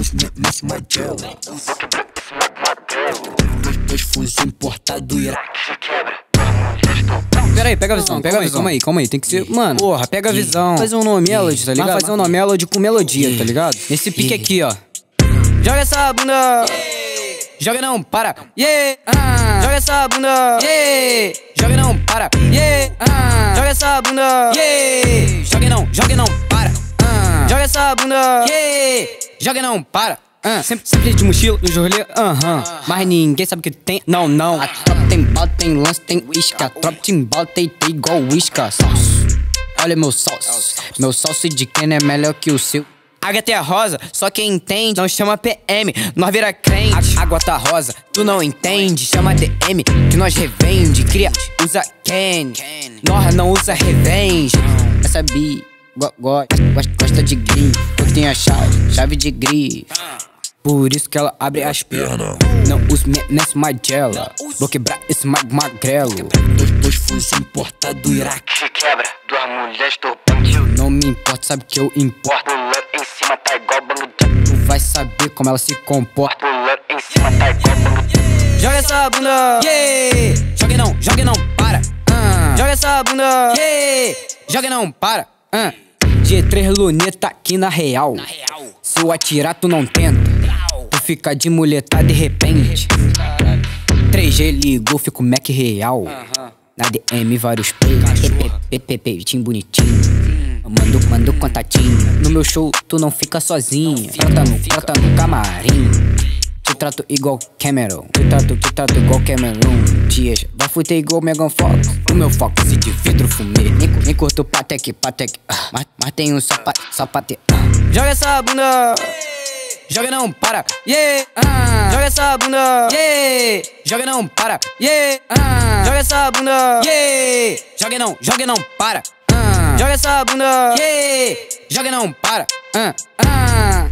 os memes Magella. Dois, dois fuzil importado Iraque se quebra. Pera aí, pega a visão, pega a visão. Calma aí, calma aí, tem que ser. Mano, porra, pega a visão. Fazer um no melody, tá ligado? Vai fazer um no melody com melodia, tá ligado? Nesse pique aqui, ó. Joga essa bunda. Joga não, para. Yeah. Ah. Joga essa bunda. Yeah. Joga não, para. Yeah. Ah. Joga essa bunda. Yeah. Joga não, joga não, para. Ah. Joga essa bunda. Yeah. Joga não, para. Uh, sempre, sempre de mochila, no rolê, aham. Uh -huh. Mas ninguém sabe que tem, não, não. A tropa tem bala, tem lance, tem uísque. A tropa tem bala, tem, tem igual uísque. Olha meu salso. Meu salso de quem é melhor que o seu. Água é rosa, só quem entende não chama PM, nós vira crente. Água tá rosa, tu não entende, chama DM, que nós revende. Cria, usa Ken, nós não usa revenge. Essa bi, go, go, gosta, de gris, tenho a chave, chave de gris. Por isso que ela abre as pernas. Não uso nesse magela. Vou quebrar esse mag magrelo. Dois, dois fuzil importado Iraque. Se quebra, duas mulheres, tô bandido. Não me importa, sabe que eu importo. Pulando em cima, tá igual banco Tu vai saber como ela se comporta. Pulando em cima, tá igual banco Joga essa bunda, yeah. Joga não, joga não, para. Uh. Joga essa bunda, yeah. Joga não, para. Uh. G3 luneta aqui na real. Se eu atirar, tu não tenta. Tu fica de muleta de repente. 3G ligou, fico Mac real. Na DM, vários peitos. Peitinho bonitinho. Mando, mando contatinho. No meu show, tu não fica sozinha. Brota no, brota no camarim. Trato igual Cameron. Te trato, te trato igual Cameron. Dias, vai fuder igual Megan Fox. O meu foco se de vidro fumê. Nem, nem curto patec, patec. Ah, mas, mas tem um sapato, sapate. Ah. Joga essa bunda. Joga não, para, yeah, ah. Joga essa bunda, yeah. Joga não, para, yeah, ah. Joga essa bunda, yeah. Joga não, joga não, para, ah. Joga essa bunda, yeah. Joga não, para, ah, ah.